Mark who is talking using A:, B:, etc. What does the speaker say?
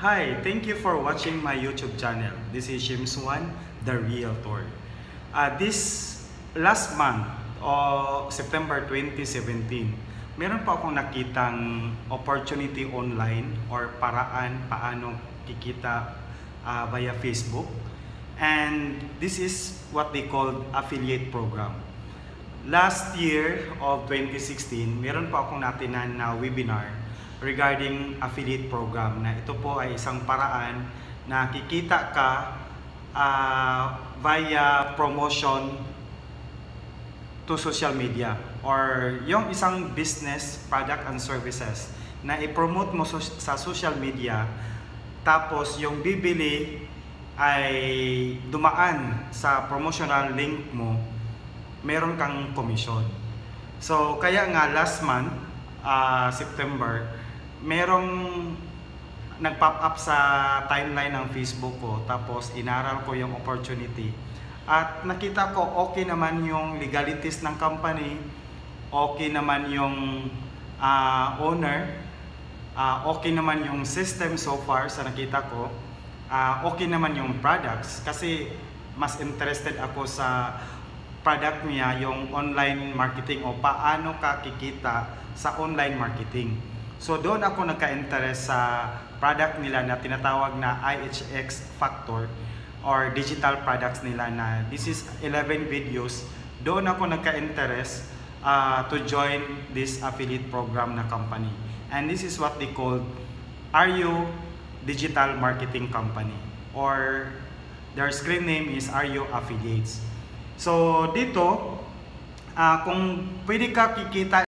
A: Hi, thank you for watching my YouTube channel. This is Shimswan, the Realtor. Uh, this last month, o September 2017, meron pa akong nakitang opportunity online or paraan paano kikita uh, via Facebook. And this is what they call affiliate program. Last year of 2016, meron pa akong natinan na webinar regarding affiliate program na ito po ay isang paraan na kikita ka uh, via promotion to social media or yung isang business, product and services na i-promote mo sa social media tapos yung bibili ay dumaan sa promotional link mo meron kang commission. So kaya nga last month, uh, September, merong nag-pop up sa timeline ng Facebook ko. Tapos inaral ko yung opportunity. At nakita ko okay naman yung legalities ng company. Okay naman yung uh, owner. Uh, okay naman yung system so far sa nakita ko. Uh, okay naman yung products. Kasi mas interested ako sa product niya yung online marketing o paano ka kikita sa online marketing So doon ako nagka-interest sa product nila na tinatawag na IHX Factor or digital products nila na this is 11 videos. Doon ako nagka-interest uh, to join this affiliate program na company. And this is what they call RU Digital Marketing Company or their screen name is RU Affiliates. So dito, uh, kung pwede ka kikita